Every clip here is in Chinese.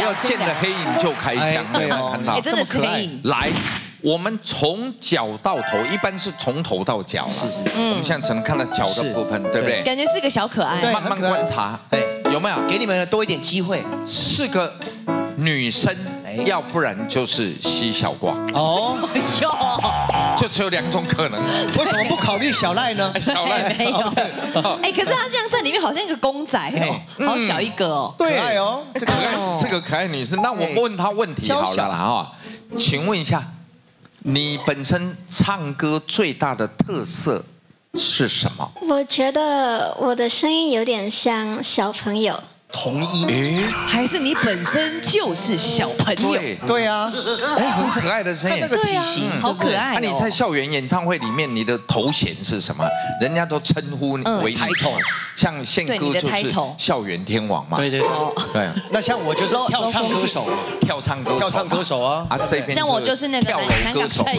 要见了黑影就开枪，有没有看到哎，？真的是黑影。来，我们从脚到头，一般是从头到脚是是是。我们现在只能看到脚的部分，对不对？感觉是个小可爱。对慢慢观察，哎有没有？给你们多一点机会是个女生哎，要不然就是西小瓜，哦。哎呦，就只有两种可能。为什么不考虑小赖呢？小赖哎 没有。哎，可是他这样在里面好像一个公仔哦，好小一个哦。对爱哦，这个可爱是个可爱女生。那我问她问题好了啦哈，请问一下，你本身唱歌最大的特色是什么？我觉得我的声音有点像小朋友，童音。诶，还是你本身就是小朋友？对，对啊，哎，很可爱的声音。看那。个体型好可爱哦。那你在校园演唱会里面，你的头衔是什么？人家都称呼你嗯为你 title 像宪哥就是校园天王嘛，对对对。对，那像我就是跳唱歌手，跳唱歌手，跳唱歌手啊。啊这边像我就是那个跳楼歌手。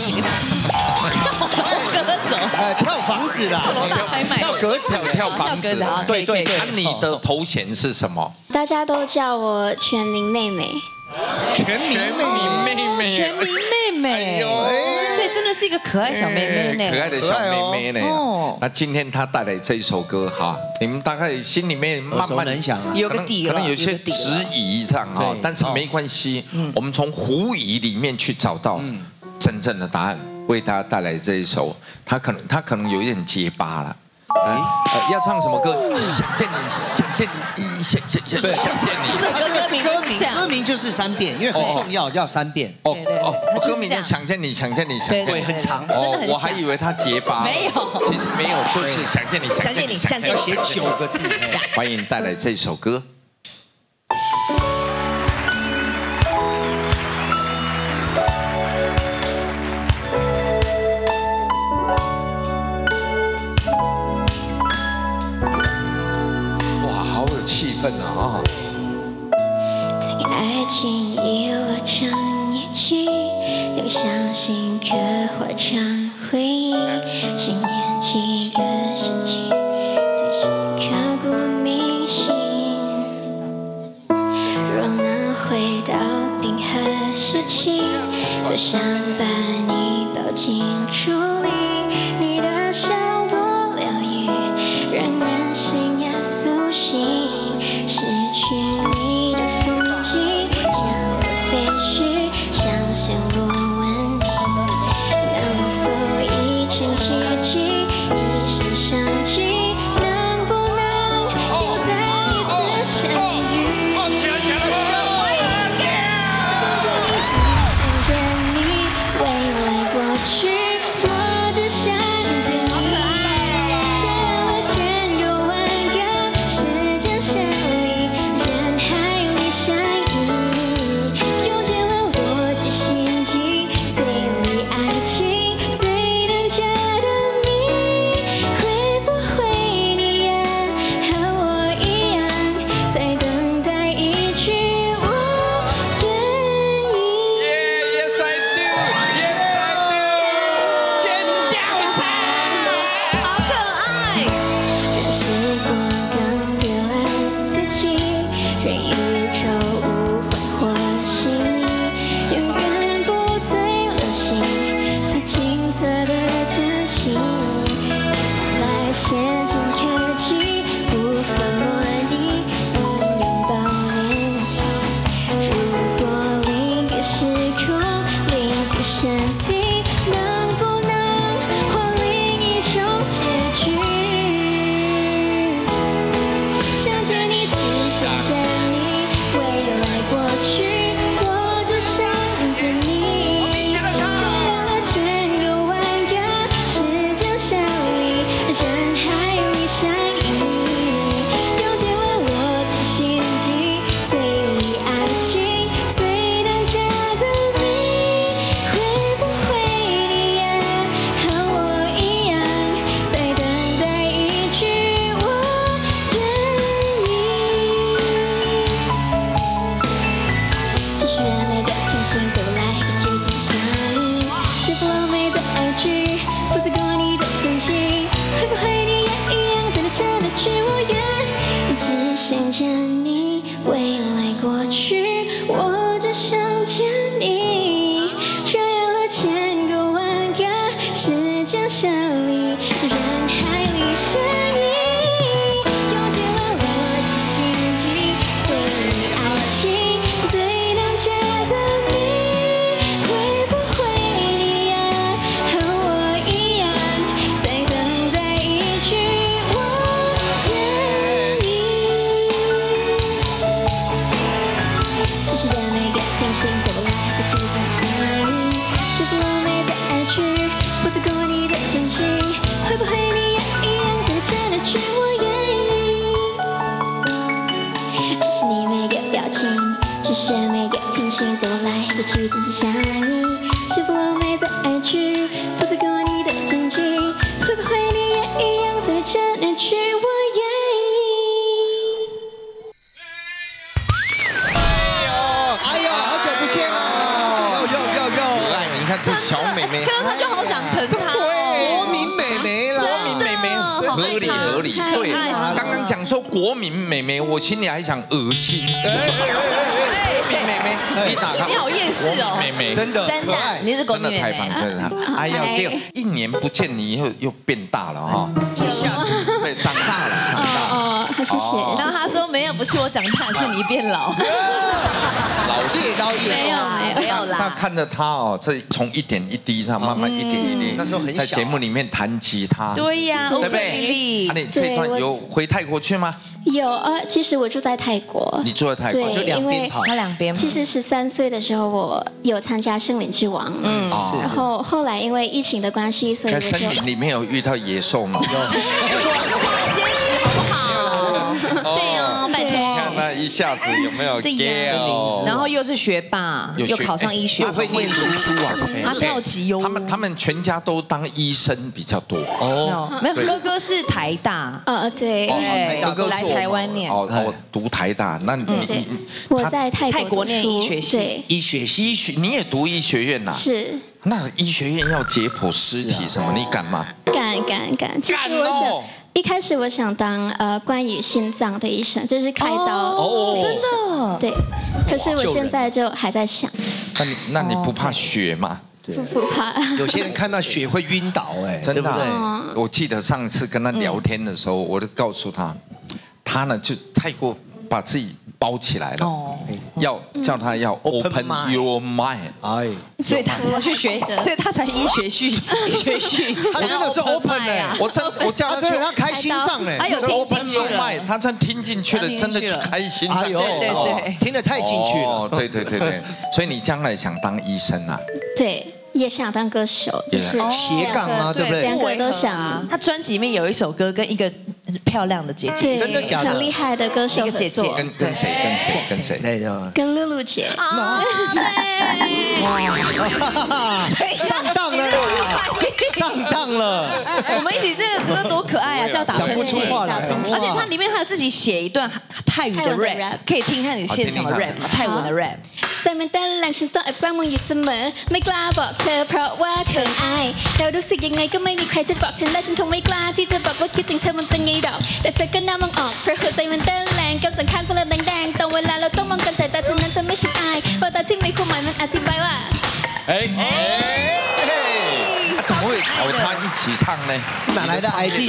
跳歌手，哎，跳房子啦，拍卖跳格子跳跳房子对对对。那，你的头衔是什么？大家都叫我全民妹妹。全民妹妹。妹妹全民妹妹，哎呦所以真的是一个可爱小妹妹呢。可爱的小妹妹呢哦。那今天她带来这一首歌哈，你们大概心里面慢耳熟慢能详啊有可能个底可能有些质疑这样哈，但是没关系，我们从狐疑里面去找到真正的答案，为大家带来这一首，他可能他可能有一点结巴了。哎，呃要唱什么歌？想见你，想见你，一想想想想见你。这是歌名，歌名就是三遍，因为很重要，要三遍。哦哦，歌名就想见你，想见你，想见对你。很长真的很我还以为他结巴，没有其实没有，就是想见你，想见你想见要你写九个字。哎欢迎带来这首歌。爱情遗落成遗迹，用相信刻画成回忆。几年几个世纪，才是刻骨铭心。若能回到冰河时期，多想把你抱进爱去，不再跟我你的真情，会不会你也一样对着那句我愿意？哎呀，好久不见啊！哟哟哟哟！来，你看这小妹妹，看到她就好想疼她国哦。民美眉啦，真的妹妹合理合理，对，刚刚讲说国民妹妹，我心里还想恶心。妹妹，一打开，你好厌世哦。妹妹，真的真的，你是真的太棒，真的。哎呀，一年不见你又又变大了哈，一下子谢谢。然后他说没有，不是我长大，是你变老。老谢叶高叶没有啦，没有啦。那。看着他哦，这从一点一滴，他慢慢一点一滴，那时候很小。在节目里面弹吉他，对呀，对不欧克丽对？丽啊，你这一段有回泰国去吗？有呃，其实我住在泰国。你住在泰国？对，就两因为边跑。他两边嘛其实十三岁的时候，我有参加森林之王，嗯，哦然后后来因为疫情的关系，所以在森林里面有遇到野兽吗？我 一下子有没有对呀。然后又是学霸，又考上医学又会念书书啊！他跳级哟。他们他们全家都当医生比较多。哦，没有哥哥是台大，呃，对，对。哥哥来台湾念。哦哦，读台大，那你你，我在泰泰国念书。医学系，医学系医学你也读医学院呐？是。那医学院要解剖尸体什么，你敢吗？敢敢敢。其实我想哦，一开始我想当呃关于心脏的医生，就是开刀，哦真的。对。可是我现在就还在想，那你那你不怕血吗？对不不怕。有些人看到血会晕倒，哎，真的我记得上次跟他聊天的时候，我就告诉他，他呢就太过把自己包起来了，哦，要叫他要 Open your mind。哎，所以他才去学，所以他才医学系，医学系。他真的是 open 哎我真 我叫他去他真的他开心上哎，他有 open 进去 open 了 mind，他真听进去了，真的去开心。哎呦，对对对。听得太进去了，，哦对对对对，所以你将来想当医生啊？对，也想当歌手，就是也斜杠啊对不对？两个都想。啊。他专辑里面有一首歌跟一个漂亮的姐姐，真的假的？很厉害的歌手合一个姐姐，跟跟谁跟谁跟谁？对的，跟露露姐。啊，对，上当了，上当了，我们一起这个歌多可爱啊，叫打喷讲不出嚏。话来，而且它里面还有自己写一段泰语的泰文的 rap，rap。可以听一下你现场的 rap 吗？泰文的 rap。 ใจมันเต้นแรงฉันต้องแอบแกล้งมองอยู่เสมอ ไม่กล้าบอกเธอเพราะว่าเขินอายเรารู้สึกยังไงก็ไม่มีใครจะบอกฉันได้ฉันคงไม่กล้าที่จะบอกว่าคิดถึงเธอมันเป็นไงหรอกแต่เธอก็น่ามองออกเพราะหัวใจมันเต้นแรงกับสังขารคนละแดงๆตรงเวลาเราจ้องมองกันสายตาเธอนั้นจะไม่ชิบอายเพราะตาที่ไม่ความหมายมันอธิบายว่าเฮ้ 找他一起唱呢？是哪来的 ID？等一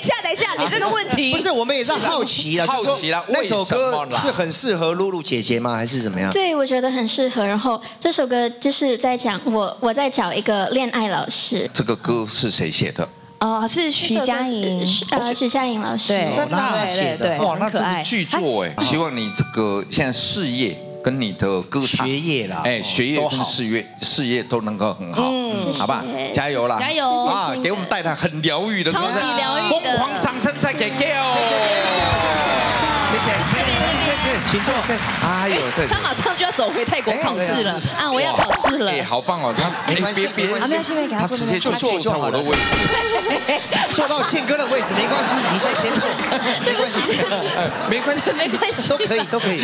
下，等一下，你这个问题不是，我们也是好奇啦，好奇啦那首歌是很适合露露姐姐吗？还是怎么样？对，我觉得很适合。然后这首歌就是在讲我我在找一个恋爱老师，这个歌是谁写的？哦，是徐佳莹，呃，徐佳莹老师。对，真的写的，哇，那可爱这是巨作哎！希望你这个现在事业跟你的歌唱学业啦哎，哦学业跟事业事业都能够很好，谢谢好吧？加油啦！加油啊谢谢！给我们带来很疗愈的歌超级声，疗愈的疯狂掌声再给 Gail。谢谢，谢谢，谢谢，请坐。哎呦，这他马上就要走回泰国考试了哎啊！我要考试了哎，。好棒哦！他没关系别别没关系他他直接就坐那边坐在我的位置。坐到宪哥的位置没关系，你就先坐，没关系，呃，没关系，没关系都可以，都可以。